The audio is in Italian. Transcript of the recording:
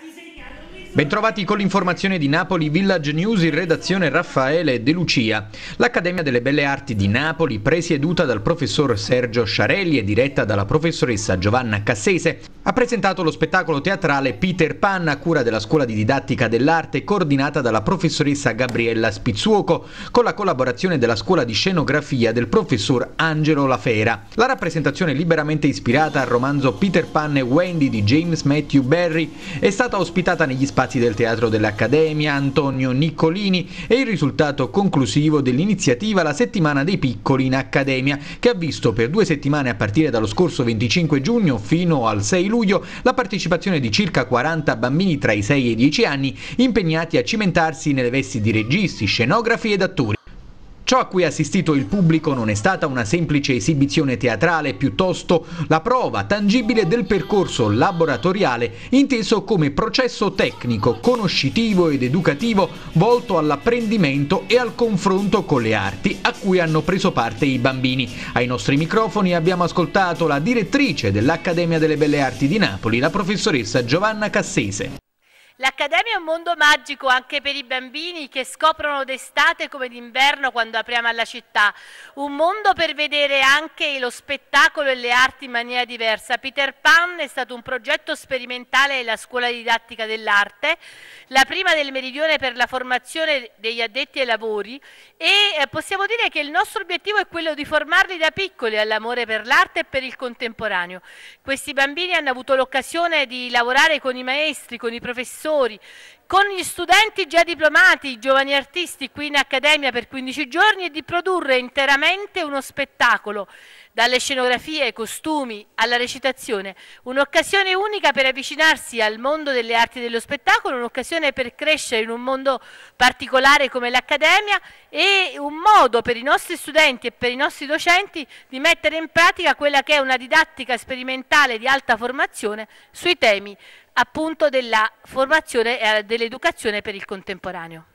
practicing Bentrovati con l'informazione di Napoli Village News in redazione Raffaele De Lucia. L'Accademia delle Belle Arti di Napoli, presieduta dal professor Sergio Sciarelli e diretta dalla professoressa Giovanna Cassese, ha presentato lo spettacolo teatrale Peter Pan a cura della Scuola di Didattica dell'Arte coordinata dalla professoressa Gabriella Spizzuoco con la collaborazione della Scuola di Scenografia del professor Angelo Lafera. La rappresentazione liberamente ispirata al romanzo Peter Pan e Wendy di James Matthew Barry è stata ospitata negli spazi spazi del Teatro dell'Accademia Antonio Niccolini e il risultato conclusivo dell'iniziativa La settimana dei piccoli in Accademia, che ha visto per due settimane a partire dallo scorso 25 giugno fino al 6 luglio la partecipazione di circa 40 bambini tra i 6 e i 10 anni impegnati a cimentarsi nelle vesti di registi, scenografi ed attori. Ciò a cui ha assistito il pubblico non è stata una semplice esibizione teatrale, piuttosto la prova tangibile del percorso laboratoriale inteso come processo tecnico, conoscitivo ed educativo volto all'apprendimento e al confronto con le arti a cui hanno preso parte i bambini. Ai nostri microfoni abbiamo ascoltato la direttrice dell'Accademia delle Belle Arti di Napoli, la professoressa Giovanna Cassese. L'Accademia è un mondo magico anche per i bambini che scoprono d'estate come d'inverno quando apriamo alla città, un mondo per vedere anche lo spettacolo e le arti in maniera diversa. Peter Pan è stato un progetto sperimentale della scuola didattica dell'arte, la prima del meridione per la formazione degli addetti ai lavori e eh, possiamo dire che il nostro obiettivo è quello di formarli da piccoli all'amore per l'arte e per il contemporaneo. Questi bambini hanno avuto l'occasione di lavorare con i maestri, con i professori, professori, con gli studenti già diplomati, giovani artisti qui in Accademia per 15 giorni e di produrre interamente uno spettacolo, dalle scenografie ai costumi alla recitazione, un'occasione unica per avvicinarsi al mondo delle arti dello spettacolo, un'occasione per crescere in un mondo particolare come l'Accademia e un modo per i nostri studenti e per i nostri docenti di mettere in pratica quella che è una didattica sperimentale di alta formazione sui temi appunto della formazione e dell'educazione per il contemporaneo.